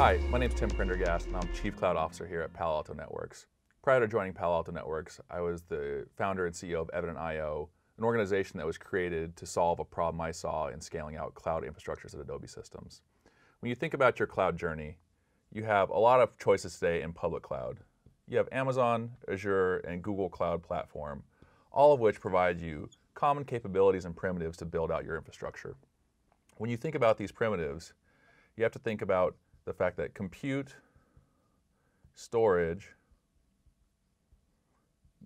Hi, my name is Tim Prendergast, and I'm Chief Cloud Officer here at Palo Alto Networks. Prior to joining Palo Alto Networks, I was the founder and CEO of Evident.io, an organization that was created to solve a problem I saw in scaling out cloud infrastructures at Adobe Systems. When you think about your cloud journey, you have a lot of choices today in public cloud. You have Amazon, Azure, and Google Cloud Platform, all of which provide you common capabilities and primitives to build out your infrastructure. When you think about these primitives, you have to think about the fact that compute, storage,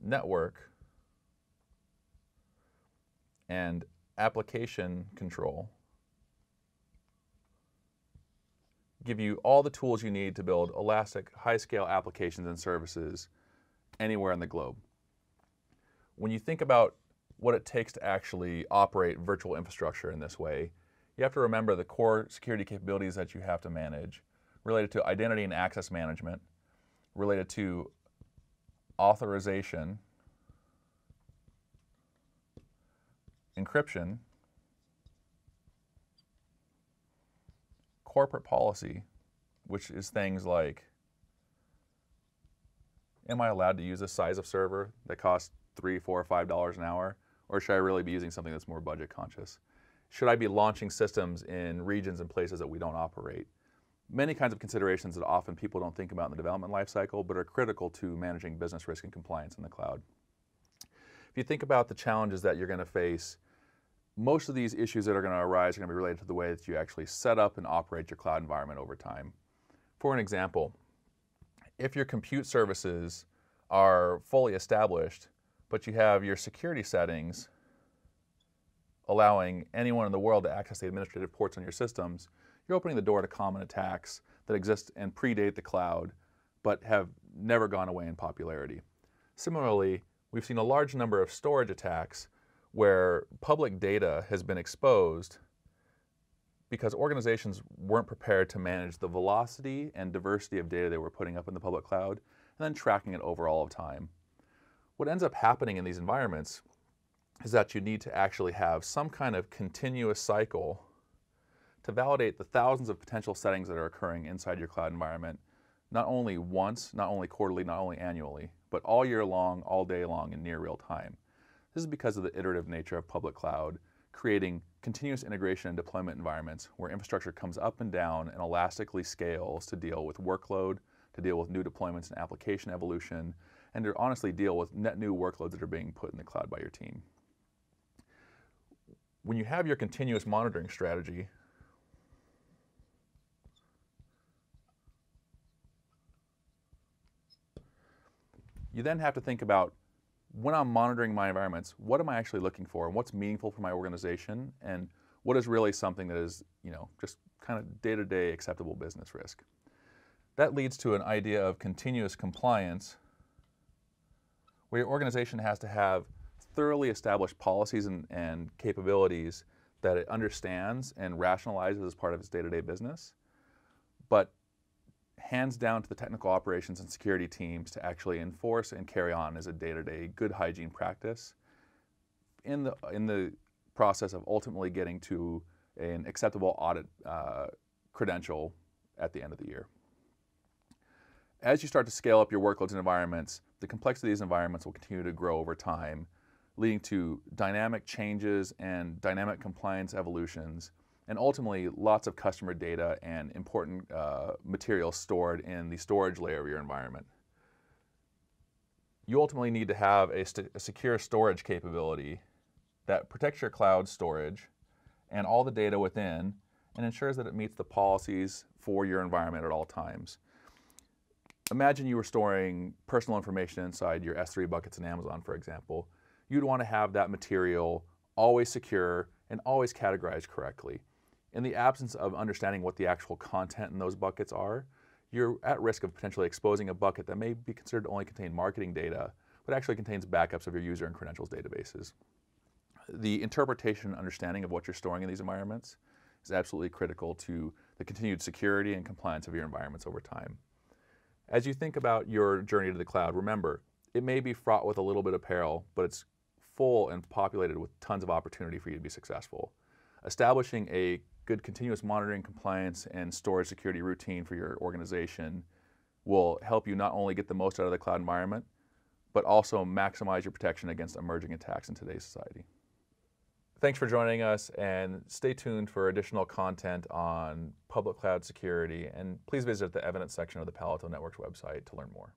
network, and application control give you all the tools you need to build elastic, high-scale applications and services anywhere in the globe. When you think about what it takes to actually operate virtual infrastructure in this way, you have to remember the core security capabilities that you have to manage related to identity and access management, related to authorization, encryption, corporate policy, which is things like, am I allowed to use a size of server that costs three, four, or five dollars an hour? Or should I really be using something that's more budget conscious? Should I be launching systems in regions and places that we don't operate? Many kinds of considerations that often people don't think about in the development lifecycle, but are critical to managing business risk and compliance in the cloud. If you think about the challenges that you're going to face most of these issues that are going to arise are going to be related to the way that you actually set up and operate your cloud environment over time. For an example, if your compute services are fully established, but you have your security settings allowing anyone in the world to access the administrative ports on your systems, you're opening the door to common attacks that exist and predate the cloud, but have never gone away in popularity. Similarly, we've seen a large number of storage attacks where public data has been exposed because organizations weren't prepared to manage the velocity and diversity of data they were putting up in the public cloud and then tracking it over all of time. What ends up happening in these environments is that you need to actually have some kind of continuous cycle to validate the thousands of potential settings that are occurring inside your cloud environment, not only once, not only quarterly, not only annually, but all year long, all day long in near real time. This is because of the iterative nature of public cloud, creating continuous integration and deployment environments where infrastructure comes up and down and elastically scales to deal with workload, to deal with new deployments and application evolution, and to honestly deal with net new workloads that are being put in the cloud by your team. When you have your continuous monitoring strategy, you then have to think about when I'm monitoring my environments, what am I actually looking for and what's meaningful for my organization and what is really something that is, you know, just kind of day-to-day -day acceptable business risk. That leads to an idea of continuous compliance where your organization has to have thoroughly established policies and, and capabilities that it understands and rationalizes as part of its day-to-day -day business, but hands down to the technical operations and security teams to actually enforce and carry on as a day-to-day -day good hygiene practice in the, in the process of ultimately getting to an acceptable audit uh, credential at the end of the year. As you start to scale up your workloads and environments, the complexity of these environments will continue to grow over time, leading to dynamic changes and dynamic compliance evolutions and ultimately lots of customer data and important uh, material stored in the storage layer of your environment. You ultimately need to have a, a, secure storage capability that protects your cloud storage and all the data within and ensures that it meets the policies for your environment at all times. Imagine you were storing personal information inside your S3 buckets in Amazon, for example. You'd want to have that material always secure and always categorized correctly in the absence of understanding what the actual content in those buckets are, you're at risk of potentially exposing a bucket that may be considered to only contain marketing data, but actually contains backups of your user and credentials databases. The interpretation and understanding of what you're storing in these environments is absolutely critical to the continued security and compliance of your environments over time. As you think about your journey to the cloud, remember, it may be fraught with a little bit of peril, but it's full and populated with tons of opportunity for you to be successful. Establishing a good continuous monitoring, compliance, and storage security routine for your organization will help you not only get the most out of the cloud environment, but also maximize your protection against emerging attacks in today's society. Thanks for joining us and stay tuned for additional content on public cloud security and please visit the Evident section of the Palo Alto Networks website to learn more.